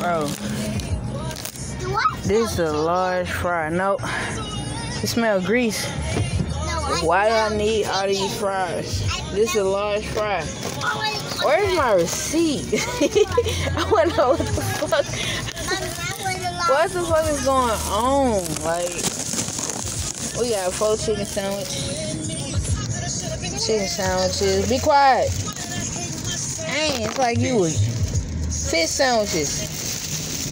Bro, this is a large fry. Nope. It smell grease. Why do I need all these fries? This is a large fry. Where's my receipt? I wanna know what the fuck. What the fuck is going on? Like, we got four chicken sandwiches. Chicken sandwiches. Be quiet. Dang, it's like you would fish sandwiches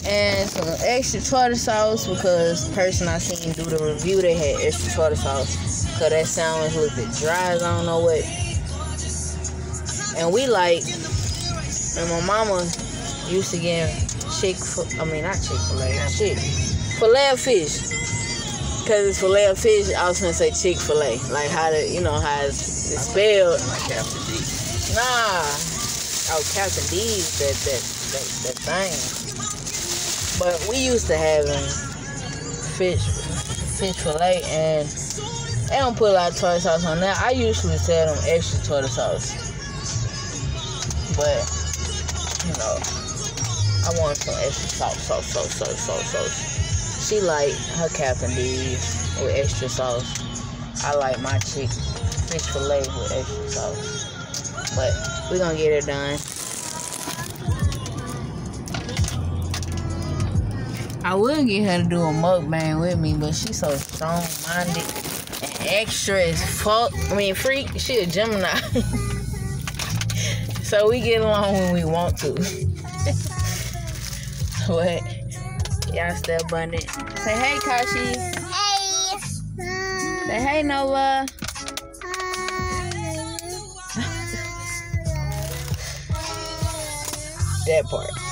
and some extra tartar sauce because the person I seen do the review they had extra tartar sauce because that sandwich looked as dry as I don't know what. And we like, and my mama used to get chick, I mean not Chick Fil A, filet of fish. Cause it's filet of fish, I was gonna say Chick Fil A, like how the, you know how it's, it's spelled. Nah, oh Captain D's, that that that, that thing. But we used to having fish fish fillet and they don't put a lot of tartar sauce on that. I usually tell them extra tartar sauce. But you know, I want some extra sauce, sauce, sauce, sauce, sauce, sauce. She like her Captain D's with extra sauce. I like my chick fish fillet with extra sauce. But we're gonna get it done. I would get her to do a mukbang with me, but she's so strong minded and extra as fuck. I mean, freak, she a Gemini. so we get along when we want to. but y'all stay abundant. Say hey, Kashi. Hey. Say hey, Nova. that part.